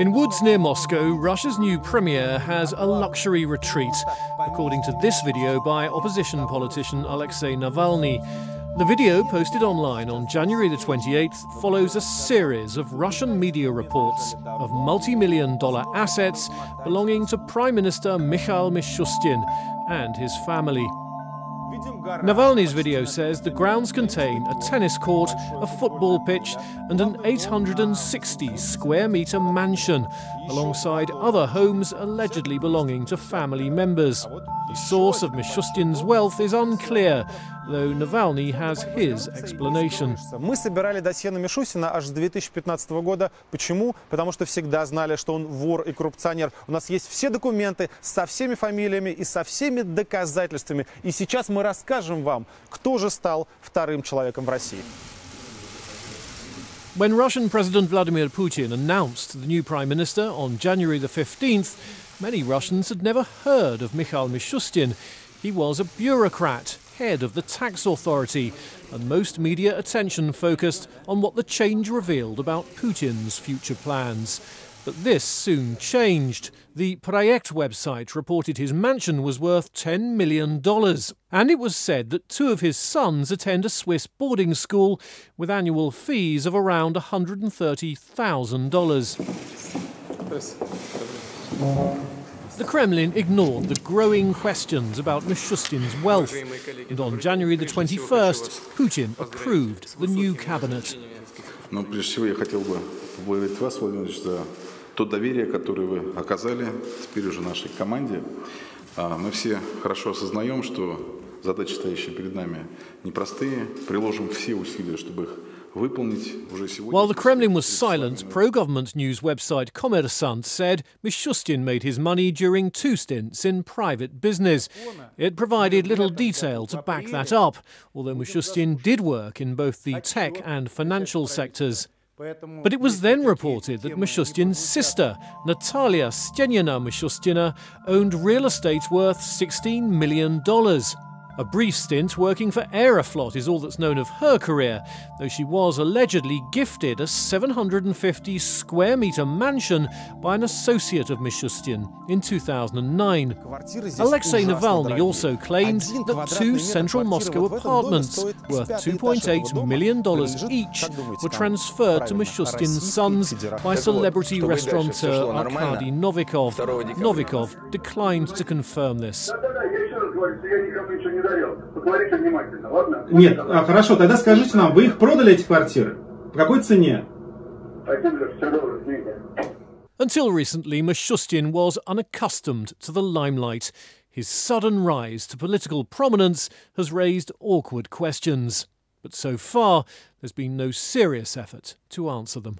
In woods near Moscow, Russia's new premier has a luxury retreat, according to this video by opposition politician Alexei Navalny. The video, posted online on January the 28th, follows a series of Russian media reports of multi million dollar assets belonging to Prime Minister Mikhail Mishustin and his family. Navalny's video says the grounds contain a tennis court, a football pitch, and an 860 square metre mansion, alongside other homes allegedly belonging to family members. The source of Mishustin's wealth is unclear, though Navalny has his explanation. Мы собирали досье на Мишустина аж с 2015 года. Почему? Потому что всегда знали, что он вор и коррупционер. У нас есть все документы со всеми фамилиями и со всеми доказательствами. И сейчас мы расскажем вам, кто же стал вторым человеком в России. When Russian President Vladimir Putin announced the new prime minister on January the 15th, many Russians had never heard of Mikhail Mishustin. He was a bureaucrat, head of the tax authority, and most media attention focused on what the change revealed about Putin's future plans. But this soon changed. The Projekt website reported his mansion was worth $10 million. And it was said that two of his sons attend a Swiss boarding school with annual fees of around $130,000. The Kremlin ignored the growing questions about Mishustin's wealth, and on January the 21st, Putin approved the new cabinet. Но прежде всего я хотел бы поблагодарить вас, Владимир Владимирович, за то доверие, которое вы оказали теперь уже нашей команде. Мы все хорошо осознаем, что задачи, стоящие перед нами, непростые. Приложим все усилия, чтобы их while the Kremlin was silent, pro government news website Kommersant said Mishustin made his money during two stints in private business. It provided little detail to back that up, although Mishustin did work in both the tech and financial sectors. But it was then reported that Mishustin's sister, Natalia Stenina Mishustina, owned real estate worth $16 million. A brief stint working for Aeroflot is all that's known of her career, though she was allegedly gifted a 750 square metre mansion by an associate of Mishustin in 2009. Alexei Navalny also claimed that two central Moscow apartments, worth $2.8 million each, were transferred to Mishustin's sons by celebrity restaurateur Arkady Novikov. Novikov declined to confirm this Нет, а, хорошо, тогда скажите нам, вы их продали, эти квартиры? По какой цене? Until recently, Mishustin was unaccustomed to the limelight. His sudden rise to political prominence has raised awkward questions. But so far, there's been no serious effort to answer them.